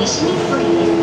Mission Free.